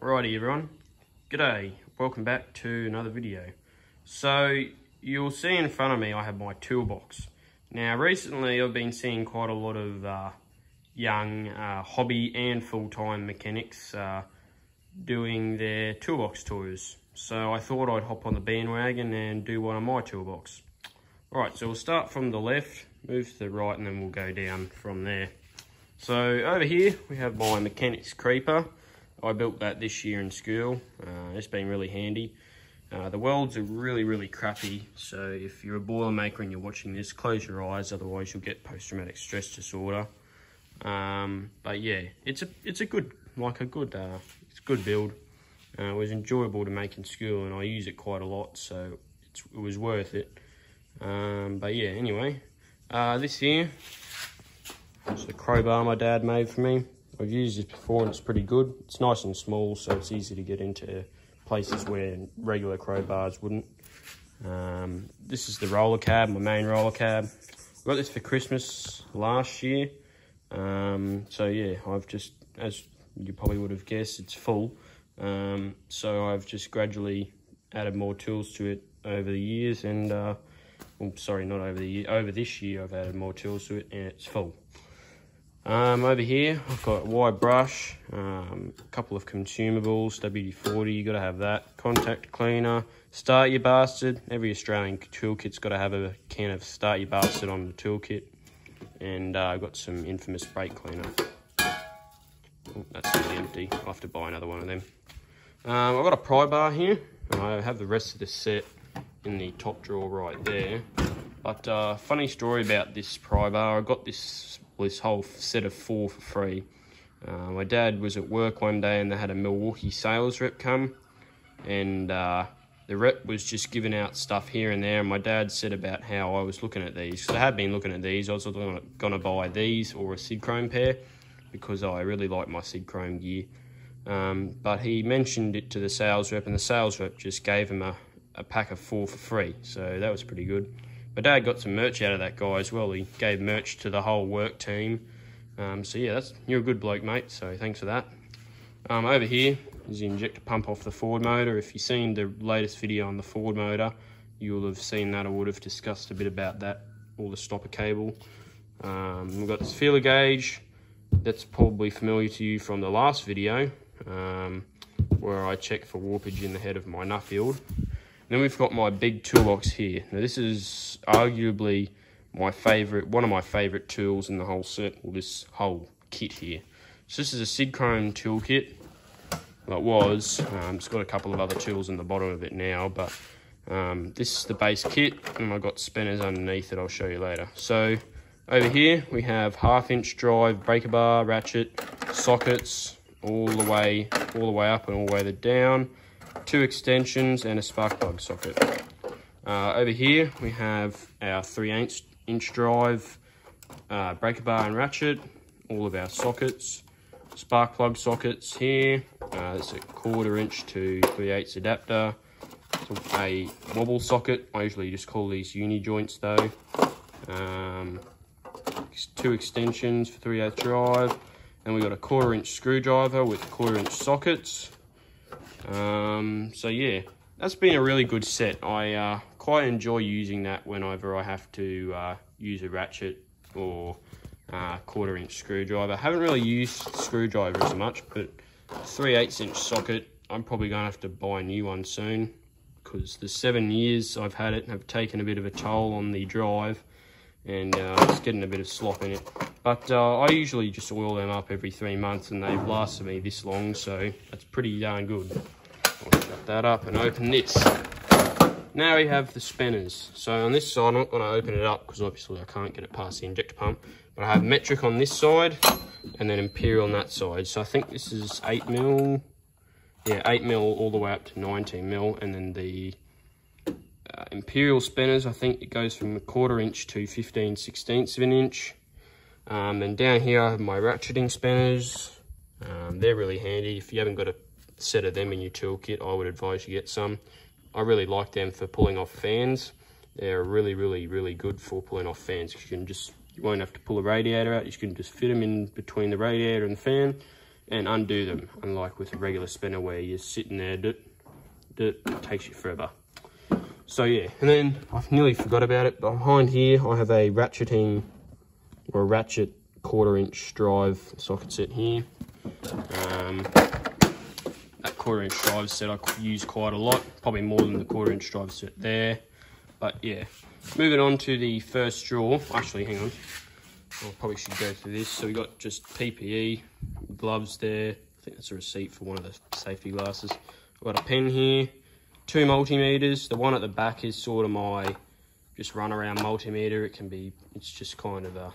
Alrighty everyone, g'day, welcome back to another video. So you'll see in front of me I have my toolbox. Now recently I've been seeing quite a lot of uh, young uh, hobby and full-time mechanics uh, doing their toolbox tours. So I thought I'd hop on the bandwagon and do one of my toolbox. Alright, so we'll start from the left, move to the right and then we'll go down from there. So over here we have my mechanics creeper. I built that this year in school. Uh, it's been really handy. Uh, the welds are really, really crappy. So if you're a boilermaker and you're watching this, close your eyes, otherwise you'll get post-traumatic stress disorder. Um, but yeah, it's a it's a good like a good uh, it's a good build. Uh, it was enjoyable to make in school, and I use it quite a lot, so it was worth it. Um, but yeah, anyway, uh, this it's the crowbar my dad made for me. I've used this before and it's pretty good. It's nice and small, so it's easy to get into places where regular crowbars wouldn't. Um, this is the roller cab, my main roller cab. I got this for Christmas last year. Um, so yeah, I've just, as you probably would have guessed, it's full. Um, so I've just gradually added more tools to it over the years and, uh, well, sorry, not over the year, over this year I've added more tools to it and it's full. Um, over here, I've got a wide brush, um, a couple of consumables, WD-40, you got to have that, contact cleaner, start your bastard. Every Australian toolkit's got to have a can of start your bastard on the toolkit. And uh, I've got some infamous brake cleaner. Oh, that's really empty. I'll have to buy another one of them. Um, I've got a pry bar here. I have the rest of the set in the top drawer right there. But uh, funny story about this pry bar. I got this this whole set of four for free. Uh, my dad was at work one day and they had a Milwaukee sales rep come and uh, the rep was just giving out stuff here and there and my dad said about how I was looking at these. So I had been looking at these. I was going to buy these or a Sidchrome pair because I really like my Sidchrome gear. Um, but he mentioned it to the sales rep and the sales rep just gave him a, a pack of four for free. So that was pretty good. My dad got some merch out of that guy as well. He gave merch to the whole work team. Um, so yeah, that's you're a good bloke, mate. So thanks for that. Um, over here is the injector pump off the Ford motor. If you've seen the latest video on the Ford motor, you'll have seen that. I would have discussed a bit about that, all the stopper cable. Um, we've got this feeler gauge. That's probably familiar to you from the last video, um, where I check for warpage in the head of my Nuffield. Then we've got my big toolbox here. Now this is arguably my favorite, one of my favorite tools in the whole set, or this whole kit here. So this is a Sidchrome toolkit. Well, it was. Um, it's got a couple of other tools in the bottom of it now, but um, this is the base kit, and I've got spinners underneath it. I'll show you later. So over here we have half inch drive, breaker bar, ratchet, sockets, all the way, all the way up and all the way down two extensions and a spark plug socket. Uh, over here we have our 3 inch, inch drive, uh, breaker bar and ratchet, all of our sockets, spark plug sockets here, uh, it's a quarter inch to 3 8 adapter, a wobble socket, I usually just call these uni joints though, um, two extensions for 3 8 drive, and we've got a quarter inch screwdriver with quarter inch sockets, um, so yeah, that's been a really good set. I uh, quite enjoy using that whenever I have to uh, use a ratchet or uh, quarter inch screwdriver. I haven't really used screwdrivers much, but 3 8 inch socket, I'm probably going to have to buy a new one soon because the seven years I've had it have taken a bit of a toll on the drive and uh, it's getting a bit of slop in it. But uh, I usually just oil them up every three months and they've lasted me this long, so that's pretty darn good. I'll shut that up and open this. Now we have the spinners. So on this side, I'm not going to open it up because obviously I can't get it past the injector pump. But I have metric on this side and then imperial on that side. So I think this is 8 mil. Yeah, 8 mil all the way up to 19 mil. And then the imperial spinners, I think it goes from a quarter inch to 15 sixteenths of an inch. Um, and down here I have my ratcheting spinners. Um, they're really handy. If you haven't got a set of them in your toolkit, I would advise you get some. I really like them for pulling off fans. They're really, really, really good for pulling off fans. You can just, you won't have to pull a radiator out. You can just fit them in between the radiator and the fan and undo them, unlike with a regular spinner where you're sitting there, it takes you forever. So yeah, and then I've nearly forgot about it. Behind here, I have a ratcheting or a ratchet quarter inch drive socket set here. Um, that quarter inch drive set I use quite a lot, probably more than the quarter inch drive set there. But yeah, moving on to the first drawer. Actually, hang on. I probably should go through this. So we got just PPE, gloves there. I think that's a receipt for one of the safety glasses. I've got a pen here, two multimeters. The one at the back is sort of my just run around multimeter. It can be, it's just kind of a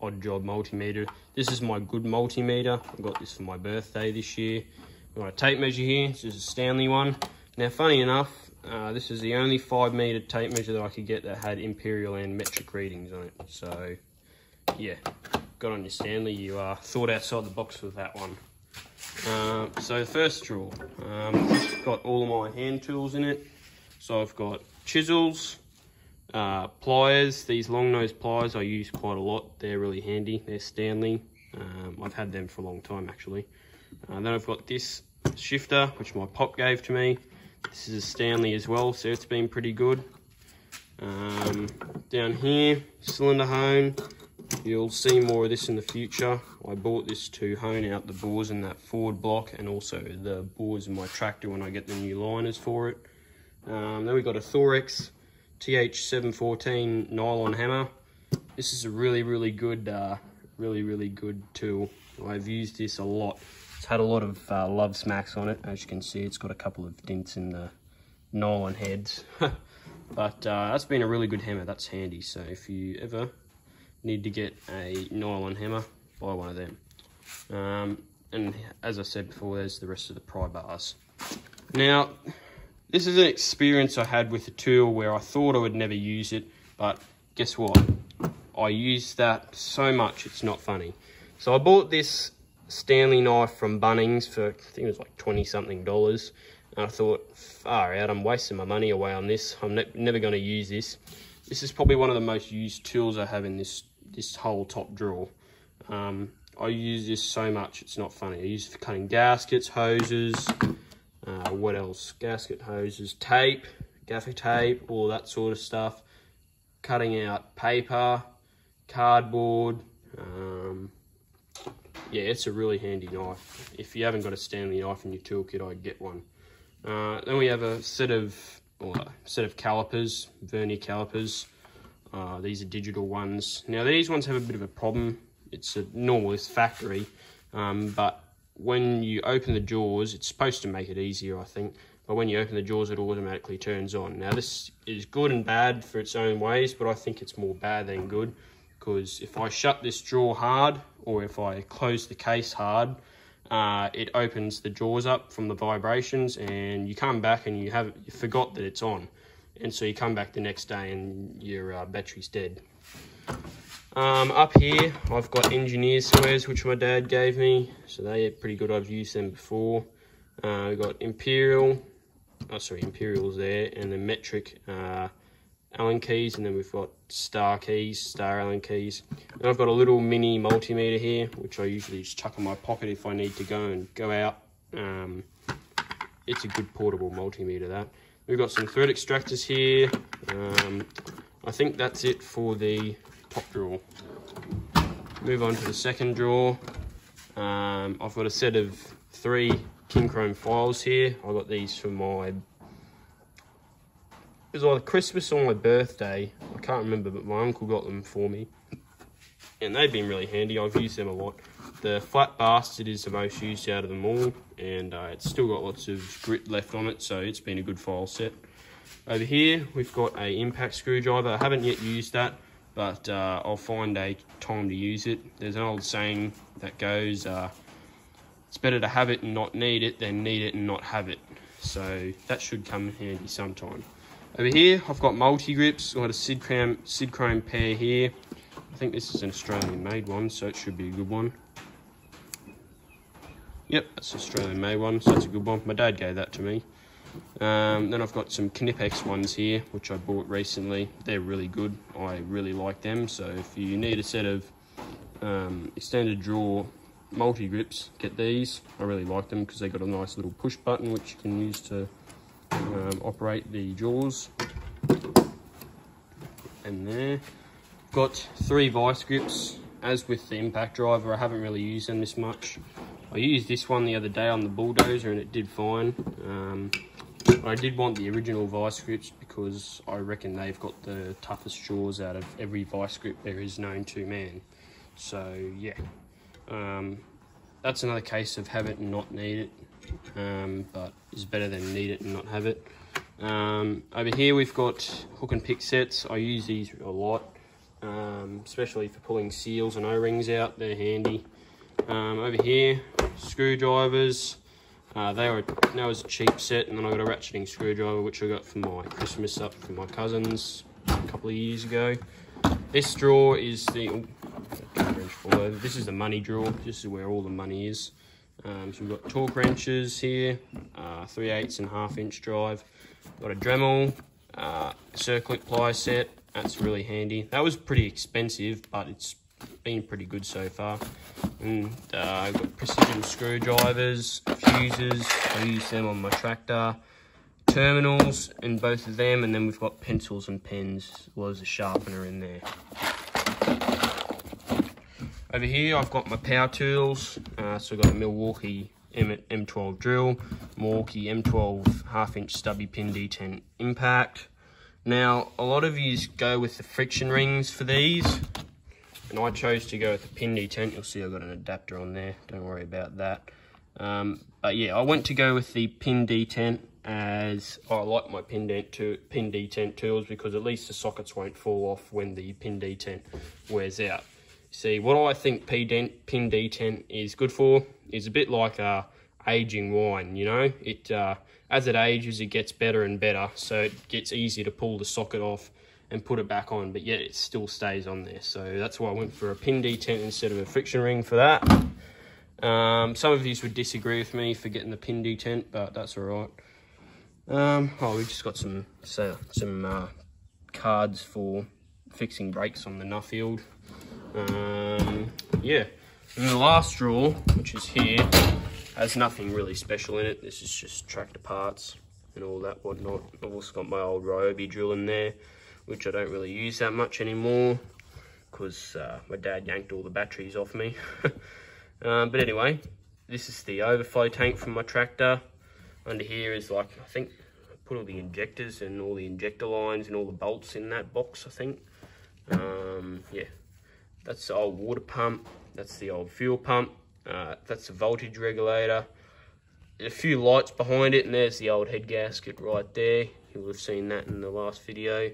odd job multimeter. This is my good multimeter. I got this for my birthday this year. I've got a tape measure here. This is a Stanley one. Now, funny enough, uh, this is the only five meter tape measure that I could get that had imperial and metric readings on it. So, yeah, got on your Stanley. You uh, thought outside the box with that one. Uh, so first drawer, um, got all of my hand tools in it. So I've got chisels, uh, pliers, these long nose pliers I use quite a lot. They're really handy. They're Stanley. Um, I've had them for a long time actually. Uh, then I've got this shifter, which my pop gave to me. This is a Stanley as well, so it's been pretty good. Um, down here, cylinder hone. You'll see more of this in the future. I bought this to hone out the bores in that Ford block and also the bores in my tractor when I get the new liners for it. Um, then we got a Thorex TH714 nylon hammer. This is a really, really good, uh, really, really good tool. I've used this a lot. It's had a lot of uh, love smacks on it. As you can see, it's got a couple of dents in the nylon heads. but uh, that's been a really good hammer. That's handy. So if you ever need to get a nylon hammer, buy one of them. Um, and as I said before, there's the rest of the pry bars. Now, this is an experience I had with a tool where I thought I would never use it, but guess what? I used that so much, it's not funny. So I bought this Stanley knife from Bunnings for, I think it was like 20 something dollars. And I thought, far out, I'm wasting my money away on this. I'm ne never going to use this. This is probably one of the most used tools I have in this, this whole top drawer. Um, I use this so much, it's not funny. I use it for cutting gaskets, hoses, uh, what else? Gasket hoses, tape, gaffer tape, all that sort of stuff. Cutting out paper, cardboard. Um, yeah, it's a really handy knife. If you haven't got a Stanley knife in your toolkit, I'd get one. Uh, then we have a set of or a set of calipers, vernier calipers. Uh, these are digital ones. Now these ones have a bit of a problem. It's a normal, it's factory, um, but when you open the jaws, it's supposed to make it easier, I think, but when you open the jaws, it automatically turns on. Now, this is good and bad for its own ways, but I think it's more bad than good, because if I shut this jaw hard, or if I close the case hard, uh, it opens the jaws up from the vibrations, and you come back and you have you forgot that it's on. And so you come back the next day and your uh, battery's dead. Um, up here, I've got engineer squares, which my dad gave me. So they are pretty good. I've used them before. Uh, we've got Imperial, oh sorry, Imperial's there, and then metric uh, Allen keys, and then we've got star keys, star Allen keys. And I've got a little mini multimeter here, which I usually just chuck in my pocket if I need to go and go out. Um, it's a good portable multimeter, that. We've got some thread extractors here. Um, I think that's it for the top drawer. Move on to the second drawer. Um, I've got a set of three Kincrome files here. I got these for my, it was either Christmas or my birthday. I can't remember, but my uncle got them for me. And they've been really handy. I've used them a lot. The flat bastard is the most used out of them all. And uh, it's still got lots of grit left on it, so it's been a good file set. Over here, we've got a impact screwdriver. I haven't yet used that but uh, I'll find a time to use it. There's an old saying that goes, uh, it's better to have it and not need it than need it and not have it. So that should come in handy sometime. Over here, I've got multi-grips. I've got a Sidchrome, Sid Chrome pair here. I think this is an Australian made one, so it should be a good one. Yep, that's an Australian made one, so that's a good one. My dad gave that to me. Um, then I've got some Knipex ones here, which I bought recently. They're really good. I really like them. So if you need a set of um, extended drawer multi-grips, get these. I really like them because they got a nice little push button which you can use to um, operate the jaws. And there. Got three vice grips. As with the impact driver, I haven't really used them this much. I used this one the other day on the bulldozer and it did fine. Um, I did want the original vice grips because I reckon they've got the toughest jaws out of every vice grip there is known to man. So yeah, um, that's another case of have it and not need it, um, but it's better than need it and not have it. Um, over here we've got hook and pick sets. I use these a lot, um, especially for pulling seals and O-rings out. They're handy. Um, over here, screwdrivers. Uh, they were that was a cheap set, and then I got a ratcheting screwdriver which I got for my Christmas up for my cousins a couple of years ago. This drawer is the oh, This is the money drawer. This is where all the money is. Um, so we've got torque wrenches here, uh, 3 eighths and half inch drive. Got a Dremel, uh, circlip ply set. That's really handy. That was pretty expensive, but it's been pretty good so far. And uh, I've got precision screwdrivers, fuses, I use them on my tractor, terminals in both of them, and then we've got pencils and pens, as well a sharpener in there. Over here I've got my power tools, uh, so I've got a Milwaukee M M12 drill, Milwaukee M12 half inch stubby pin detent impact. Now, a lot of you go with the friction rings for these and I chose to go with the pin detent. You'll see I've got an adapter on there. Don't worry about that. Um, but yeah, I went to go with the pin detent as I like my pin, dent to, pin detent tools because at least the sockets won't fall off when the pin detent wears out. See, what I think pin detent is good for is a bit like a aging wine, you know? It uh, As it ages, it gets better and better, so it gets easier to pull the socket off and put it back on, but yet it still stays on there. So that's why I went for a pin detent instead of a friction ring for that. Um, some of these would disagree with me for getting the pin detent, but that's all right. Um, oh, we've just got some so, some uh, cards for fixing brakes on the Nuffield. Um, yeah, and the last drawer, which is here, has nothing really special in it. This is just tractor parts and all that whatnot. I've also got my old Ryobi drill in there which I don't really use that much anymore because uh, my dad yanked all the batteries off me. um, but anyway, this is the overflow tank from my tractor. Under here is like, I think, I put all the injectors and all the injector lines and all the bolts in that box, I think. Um, yeah, that's the old water pump. That's the old fuel pump. Uh, that's the voltage regulator. A few lights behind it, and there's the old head gasket right there. You will have seen that in the last video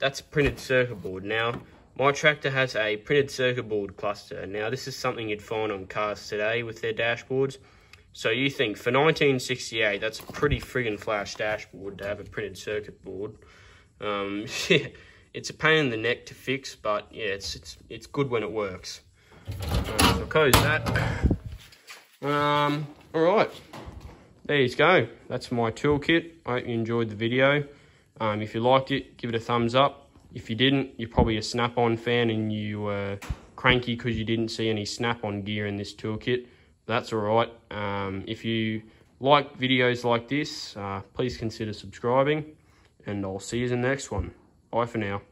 that's printed circuit board. Now, my tractor has a printed circuit board cluster. Now, this is something you'd find on cars today with their dashboards. So you think, for 1968, that's a pretty friggin' flash dashboard to have a printed circuit board. Um, yeah, it's a pain in the neck to fix, but yeah, it's it's it's good when it works. Uh, so close that. Um, all right, there you go. That's my toolkit. I hope you enjoyed the video. Um, if you liked it, give it a thumbs up. If you didn't, you're probably a Snap-on fan and you were cranky because you didn't see any Snap-on gear in this toolkit. That's all right. Um, if you like videos like this, uh, please consider subscribing and I'll see you in the next one. Bye for now.